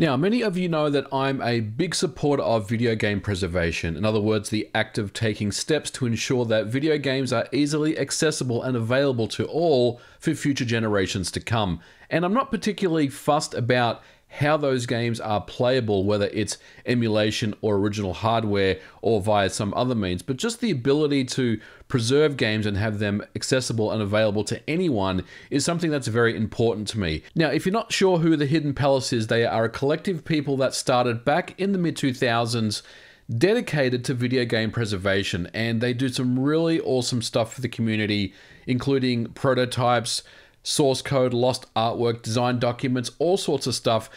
Now, many of you know that I'm a big supporter of video game preservation. In other words, the act of taking steps to ensure that video games are easily accessible and available to all for future generations to come. And I'm not particularly fussed about how those games are playable, whether it's emulation or original hardware or via some other means, but just the ability to preserve games and have them accessible and available to anyone is something that's very important to me. Now, if you're not sure who the Hidden Palace is, they are a collective people that started back in the mid 2000s dedicated to video game preservation and they do some really awesome stuff for the community including prototypes source code, lost artwork, design documents, all sorts of stuff.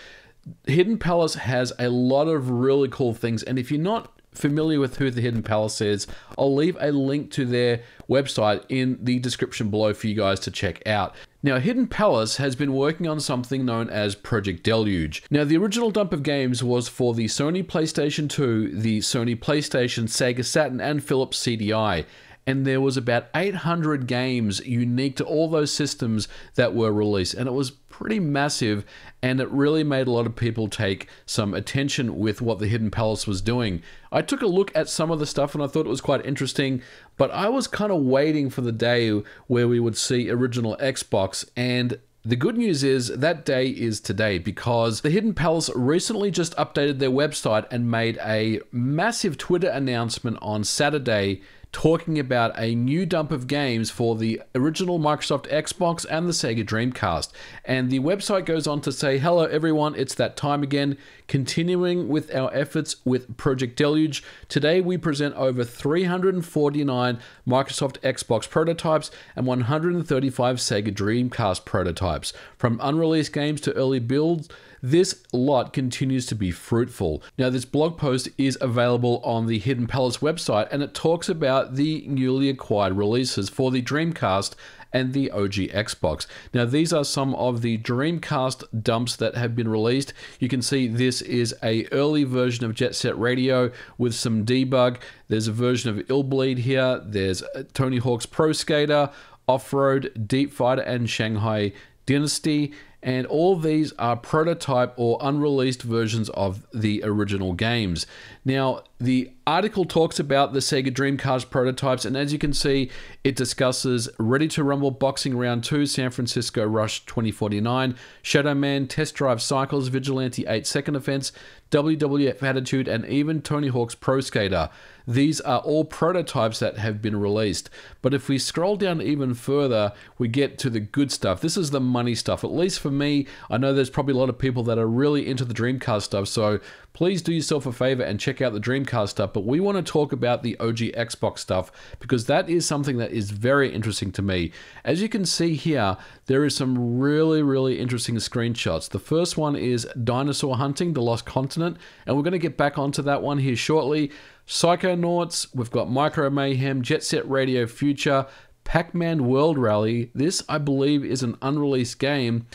Hidden Palace has a lot of really cool things, and if you're not familiar with who the Hidden Palace is, I'll leave a link to their website in the description below for you guys to check out. Now, Hidden Palace has been working on something known as Project Deluge. Now, the original dump of games was for the Sony PlayStation 2, the Sony PlayStation, Sega Saturn, and Philips CDI and there was about 800 games unique to all those systems that were released. And it was pretty massive and it really made a lot of people take some attention with what the hidden palace was doing. I took a look at some of the stuff and i thought it was quite interesting but i was kind of waiting for the day where we would see original xbox and the good news is that day is today because the Hidden Palace recently just updated their website and made a massive Twitter announcement on Saturday talking about a new dump of games for the original Microsoft Xbox and the Sega Dreamcast. And the website goes on to say, Hello everyone, it's that time again. Continuing with our efforts with Project Deluge, today we present over 349 Microsoft Xbox prototypes and 135 Sega Dreamcast prototypes. From unreleased games to early builds, this lot continues to be fruitful. Now, this blog post is available on the Hidden Palace website and it talks about the newly acquired releases for the Dreamcast and the OG Xbox. Now, these are some of the Dreamcast dumps that have been released. You can see this is a early version of Jet Set Radio with some debug. There's a version of Illbleed here. There's Tony Hawk's Pro Skater, Off Road, Deep Fighter, and Shanghai Dynasty and all these are prototype or unreleased versions of the original games. Now, the article talks about the Sega Dreamcast prototypes, and as you can see, it discusses Ready to Rumble Boxing Round 2, San Francisco Rush 2049, Shadow Man, Test Drive Cycles, Vigilante 8 Second Offense, WWF Attitude, and even Tony Hawk's Pro Skater. These are all prototypes that have been released. But if we scroll down even further, we get to the good stuff. This is the money stuff. At least for me, I know there's probably a lot of people that are really into the Dreamcast stuff. So please do yourself a favor and check out the Dreamcast stuff. But we want to talk about the OG Xbox stuff because that is something that is very interesting to me. As you can see here, there is some really, really interesting screenshots. The first one is Dinosaur Hunting, The Lost Continent. And we're going to get back onto that one here shortly. Psychonauts, we've got Micro Mayhem, Jet Set Radio Future, Pac Man World Rally. This, I believe, is an unreleased game,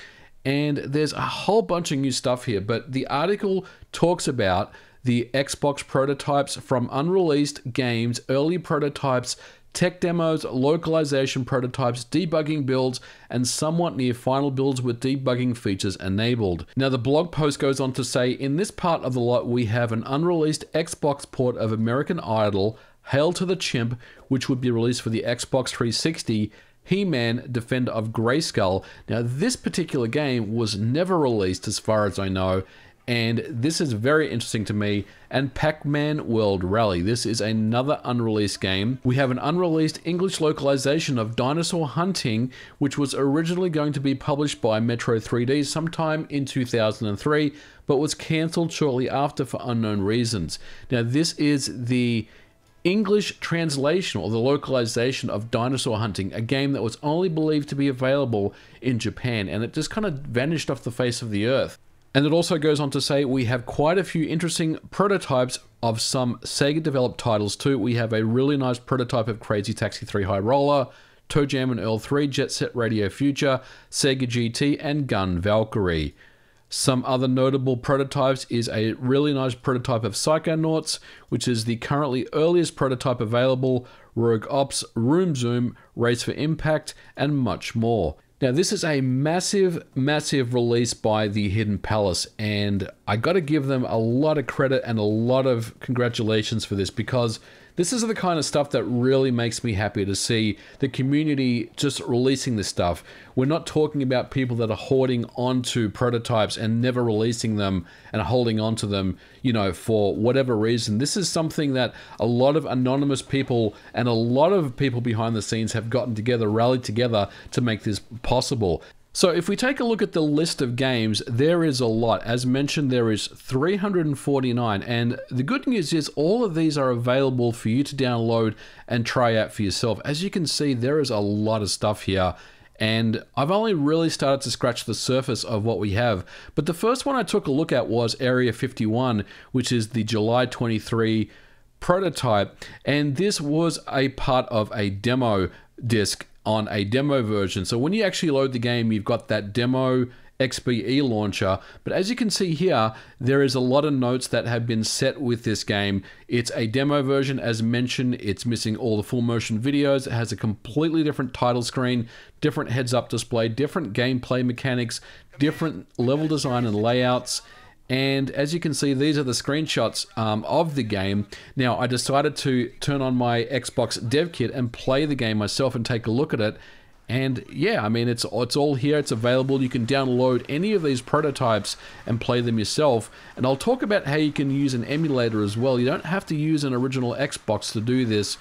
and there's a whole bunch of new stuff here. But the article talks about the Xbox prototypes from unreleased games, early prototypes, tech demos, localization prototypes, debugging builds, and somewhat near final builds with debugging features enabled. Now, the blog post goes on to say in this part of the lot, we have an unreleased Xbox port of American Idol, Hail to the Chimp, which would be released for the Xbox 360. He Man Defender of Grayskull. Now, this particular game was never released, as far as I know, and this is very interesting to me. And Pac-Man World Rally. This is another unreleased game. We have an unreleased English localization of Dinosaur Hunting, which was originally going to be published by Metro 3D sometime in 2003, but was cancelled shortly after for unknown reasons. Now, this is the English translation or the localization of Dinosaur Hunting, a game that was only believed to be available in Japan, and it just kind of vanished off the face of the earth. And it also goes on to say we have quite a few interesting prototypes of some Sega developed titles too. We have a really nice prototype of Crazy Taxi 3 High Roller, ToeJam and Earl 3, Jet Set Radio Future, Sega GT, and Gun Valkyrie. Some other notable prototypes is a really nice prototype of Psychonauts, which is the currently earliest prototype available, Rogue Ops, Room Zoom, Race for Impact, and much more. Now, this is a massive, massive release by the Hidden Palace, and I got to give them a lot of credit and a lot of congratulations for this because this is the kind of stuff that really makes me happy to see the community just releasing this stuff. We're not talking about people that are hoarding onto prototypes and never releasing them and holding onto them, you know, for whatever reason. This is something that a lot of anonymous people and a lot of people behind the scenes have gotten together, rallied together to make this possible. So if we take a look at the list of games, there is a lot. As mentioned, there is 349. And the good news is all of these are available for you to download and try out for yourself. As you can see, there is a lot of stuff here. And I've only really started to scratch the surface of what we have. But the first one I took a look at was Area 51, which is the July 23 prototype. And this was a part of a demo disc on a demo version. So when you actually load the game, you've got that demo XBE launcher. But as you can see here, there is a lot of notes that have been set with this game. It's a demo version, as mentioned. It's missing all the full motion videos. It has a completely different title screen, different heads up display, different gameplay mechanics, different level design and layouts. And as you can see, these are the screenshots um, of the game. Now, I decided to turn on my Xbox dev kit and play the game myself and take a look at it. And yeah, I mean, it's it's all here. It's available. You can download any of these prototypes and play them yourself. And I'll talk about how you can use an emulator as well. You don't have to use an original Xbox to do this.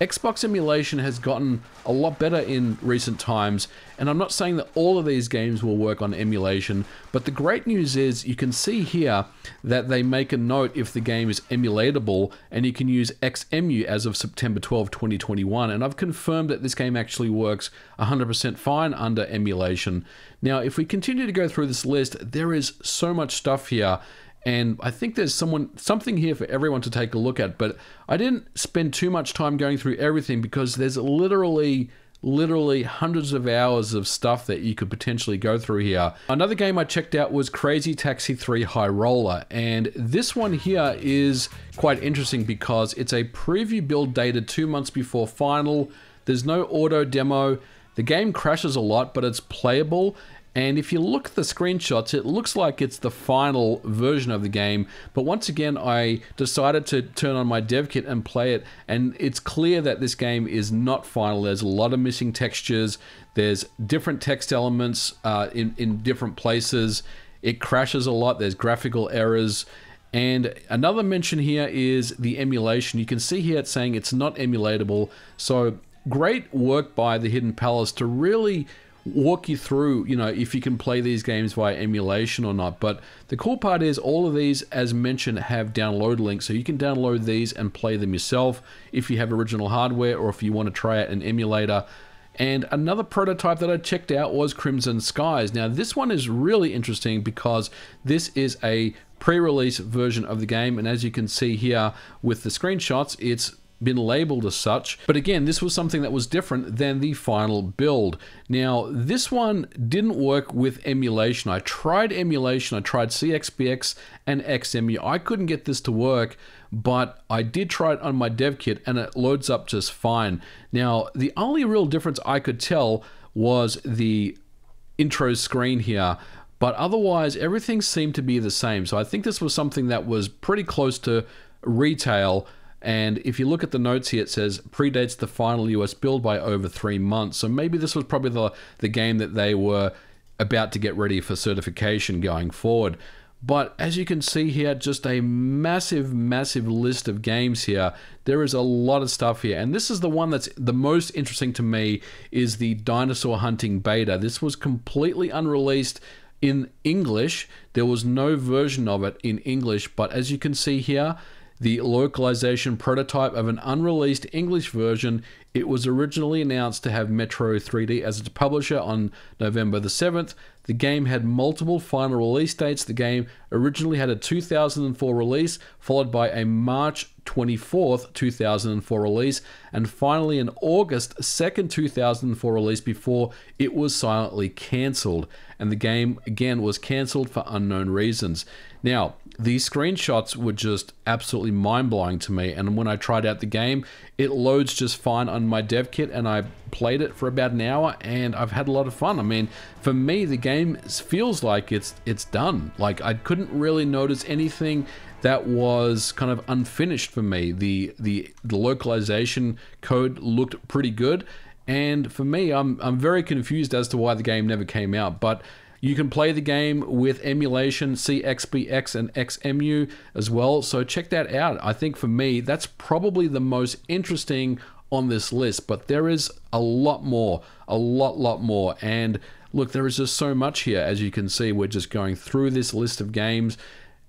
Xbox emulation has gotten a lot better in recent times, and I'm not saying that all of these games will work on emulation, but the great news is you can see here that they make a note if the game is emulatable, and you can use XEMU as of September 12, 2021, and I've confirmed that this game actually works 100% fine under emulation. Now, if we continue to go through this list, there is so much stuff here and I think there's someone something here for everyone to take a look at. But I didn't spend too much time going through everything because there's literally literally hundreds of hours of stuff that you could potentially go through here. Another game I checked out was Crazy Taxi 3 High Roller, and this one here is quite interesting because it's a preview build dated two months before final. There's no auto demo. The game crashes a lot, but it's playable, and if you look at the screenshots, it looks like it's the final version of the game. But once again, I decided to turn on my dev kit and play it. And it's clear that this game is not final. There's a lot of missing textures. There's different text elements uh, in, in different places. It crashes a lot. There's graphical errors. And another mention here is the emulation. You can see here it's saying it's not emulatable. So great work by the Hidden Palace to really walk you through, you know, if you can play these games via emulation or not. But the cool part is all of these, as mentioned, have download links. So you can download these and play them yourself if you have original hardware or if you want to try out an emulator. And another prototype that I checked out was Crimson Skies. Now, this one is really interesting because this is a pre-release version of the game and as you can see here with the screenshots it's been labeled as such. But again, this was something that was different than the final build. Now, this one didn't work with emulation. I tried emulation, I tried CXBX and XEMU. I couldn't get this to work, but I did try it on my dev kit and it loads up just fine. Now, the only real difference I could tell was the intro screen here but otherwise everything seemed to be the same. So I think this was something that was pretty close to retail and if you look at the notes here, it says predates the final US build by over three months. So maybe this was probably the, the game that they were about to get ready for certification going forward. But as you can see here, just a massive, massive list of games here. There is a lot of stuff here. And this is the one that's the most interesting to me is the Dinosaur Hunting Beta. This was completely unreleased in English. There was no version of it in English. But as you can see here, the localization prototype of an unreleased English version. It was originally announced to have Metro 3D as its publisher on November the 7th. The game had multiple final release dates. The game originally had a 2004 release, followed by a March 24th, 2004 release, and finally an August 2nd, 2004 release before it was silently cancelled. And the game again was cancelled for unknown reasons. Now, these screenshots were just absolutely mind blowing to me. And when I tried out the game, it loads just fine on my dev kit, and I played it for about an hour, and I've had a lot of fun. I mean, for me, the game feels like it's it's done. Like I couldn't really notice anything that was kind of unfinished for me. The the the localization code looked pretty good. And for me, I'm I'm very confused as to why the game never came out. But you can play the game with emulation, CXBX and XEMU as well. So check that out. I think for me, that's probably the most interesting on this list. But there is a lot more, a lot, lot more. And look, there is just so much here. As you can see, we're just going through this list of games.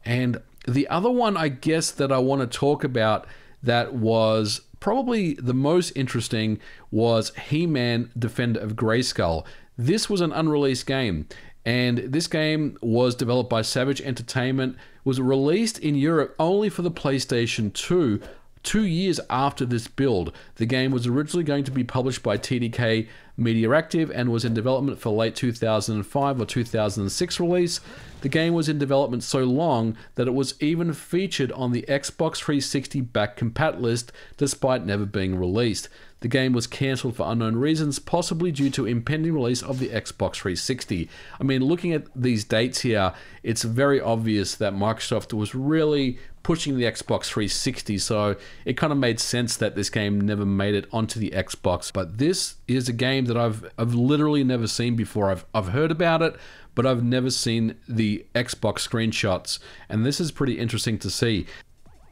And the other one, I guess, that I want to talk about that was probably the most interesting was He Man Defender of Grayskull. This was an unreleased game. And this game was developed by Savage Entertainment, was released in Europe only for the PlayStation 2 two years after this build. The game was originally going to be published by TDK Mediactive and was in development for late 2005 or 2006 release. The game was in development so long that it was even featured on the Xbox 360 back compat list despite never being released. The game was cancelled for unknown reasons, possibly due to impending release of the Xbox 360. I mean, looking at these dates here, it's very obvious that Microsoft was really pushing the Xbox 360, so it kind of made sense that this game never made it onto the Xbox. But this is a game that I've I've literally never seen before. I've I've heard about it, but I've never seen the Xbox screenshots, and this is pretty interesting to see.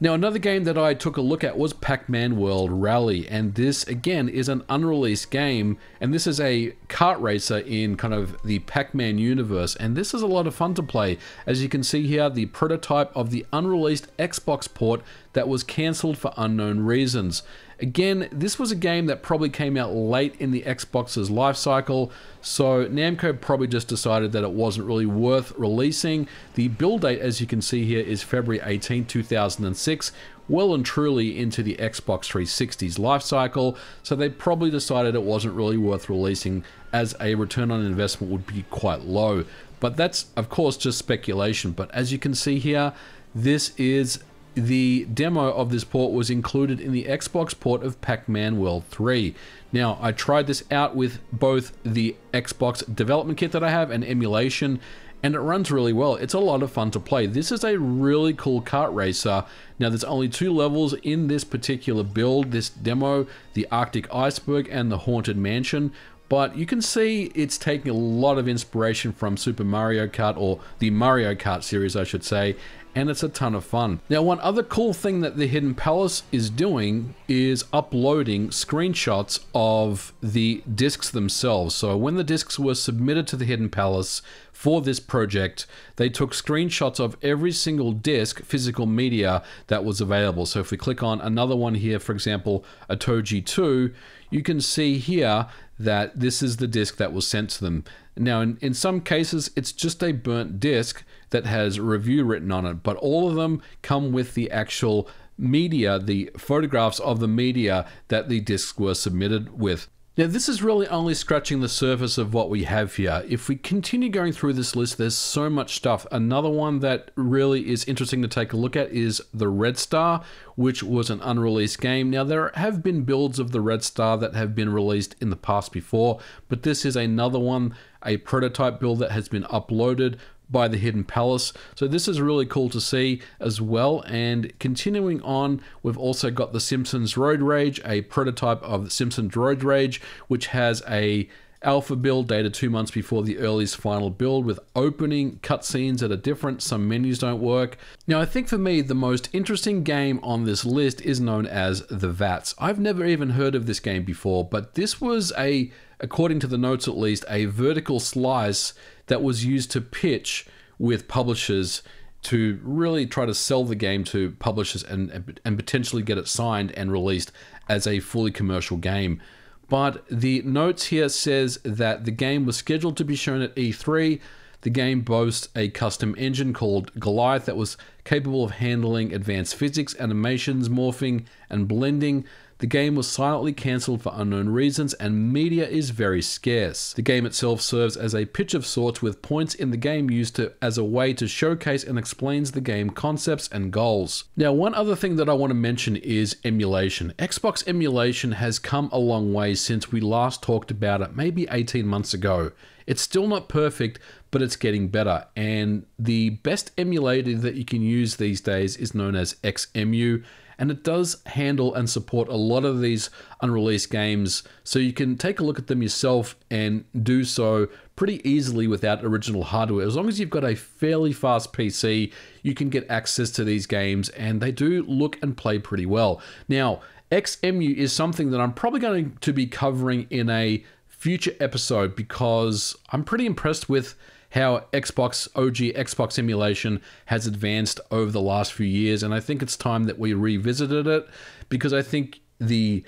Now, another game that I took a look at was Pac-Man World Rally, and this, again, is an unreleased game, and this is a kart racer in kind of the Pac-Man universe, and this is a lot of fun to play. As you can see here, the prototype of the unreleased Xbox port that was cancelled for unknown reasons. Again, this was a game that probably came out late in the Xbox's life cycle, so Namco probably just decided that it wasn't really worth releasing. The build date, as you can see here, is February 18, 2006, well and truly into the Xbox 360's life cycle, so they probably decided it wasn't really worth releasing as a return on investment would be quite low. But that's, of course, just speculation. But as you can see here, this is the demo of this port was included in the Xbox port of Pac-Man World 3. Now, I tried this out with both the Xbox development kit that I have and emulation, and it runs really well. It's a lot of fun to play. This is a really cool kart racer. Now, there's only two levels in this particular build, this demo, the Arctic Iceberg and the Haunted Mansion, but you can see it's taking a lot of inspiration from Super Mario Kart, or the Mario Kart series, I should say, and it's a ton of fun. Now, one other cool thing that the Hidden Palace is doing is uploading screenshots of the discs themselves. So when the discs were submitted to the Hidden Palace for this project, they took screenshots of every single disc physical media that was available. So if we click on another one here, for example, Otogi 2, you can see here that this is the disc that was sent to them. Now, in, in some cases, it's just a burnt disc that has review written on it, but all of them come with the actual media, the photographs of the media that the discs were submitted with. Now, this is really only scratching the surface of what we have here. If we continue going through this list, there's so much stuff. Another one that really is interesting to take a look at is the Red Star, which was an unreleased game. Now, there have been builds of the Red Star that have been released in the past before, but this is another one, a prototype build that has been uploaded by the Hidden Palace. So this is really cool to see as well. And continuing on, we've also got the Simpsons Road Rage, a prototype of the Simpsons Road Rage, which has a alpha build dated two months before the earliest final build with opening cutscenes that are different. Some menus don't work. Now, I think for me, the most interesting game on this list is known as The Vats. I've never even heard of this game before, but this was a, according to the notes at least, a vertical slice that was used to pitch with publishers to really try to sell the game to publishers and, and potentially get it signed and released as a fully commercial game. But the notes here says that the game was scheduled to be shown at E3. The game boasts a custom engine called Goliath that was capable of handling advanced physics, animations, morphing, and blending. The game was silently cancelled for unknown reasons, and media is very scarce. The game itself serves as a pitch of sorts with points in the game used to, as a way to showcase and explains the game concepts and goals. Now, one other thing that I want to mention is emulation. Xbox emulation has come a long way since we last talked about it, maybe 18 months ago. It's still not perfect, but it's getting better. And the best emulator that you can use these days is known as XEmu and it does handle and support a lot of these unreleased games. So you can take a look at them yourself and do so pretty easily without original hardware. As long as you've got a fairly fast PC you can get access to these games and they do look and play pretty well. Now XEmu is something that I'm probably going to be covering in a future episode because I'm pretty impressed with how Xbox OG Xbox emulation has advanced over the last few years, and I think it's time that we revisited it because I think the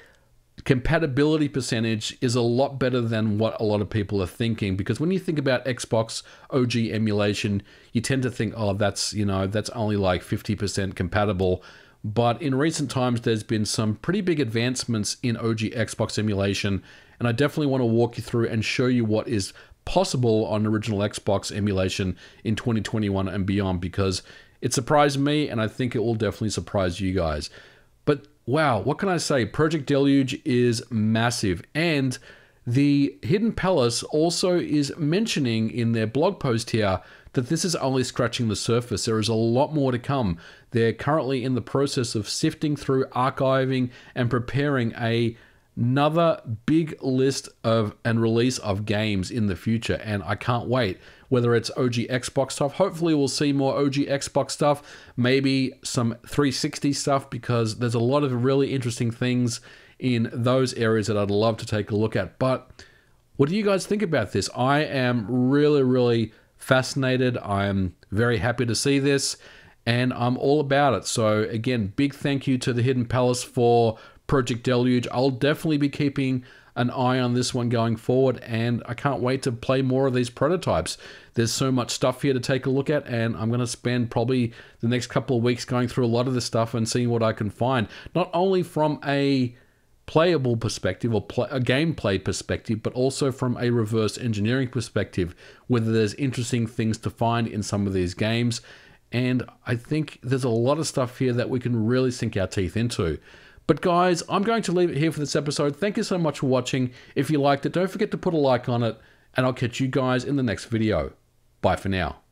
compatibility percentage is a lot better than what a lot of people are thinking because when you think about Xbox OG emulation you tend to think oh that's you know that's only like 50% compatible. But in recent times there's been some pretty big advancements in OG Xbox emulation and I definitely want to walk you through and show you what is possible on original Xbox emulation in 2021 and beyond because it surprised me and I think it will definitely surprise you guys. But wow, what can I say? Project Deluge is massive and the Hidden Palace also is mentioning in their blog post here that this is only scratching the surface. There is a lot more to come. They're currently in the process of sifting through, archiving, and preparing a another big list of and release of games in the future and I can't wait. Whether it's OG Xbox stuff hopefully we'll see more OG Xbox stuff maybe some 360 stuff because there's a lot of really interesting things in those areas that I'd love to take a look at. But what do you guys think about this? I am really really fascinated. I'm very happy to see this and I'm all about it. So again big thank you to the Hidden Palace for Project Deluge. I'll definitely be keeping an eye on this one going forward, and I can't wait to play more of these prototypes. There's so much stuff here to take a look at, and I'm going to spend probably the next couple of weeks going through a lot of this stuff and seeing what I can find. Not only from a playable perspective or play, a gameplay perspective, but also from a reverse engineering perspective, whether there's interesting things to find in some of these games. And I think there's a lot of stuff here that we can really sink our teeth into. But guys, I'm going to leave it here for this episode. Thank you so much for watching. If you liked it, don't forget to put a like on it, and I'll catch you guys in the next video. Bye for now.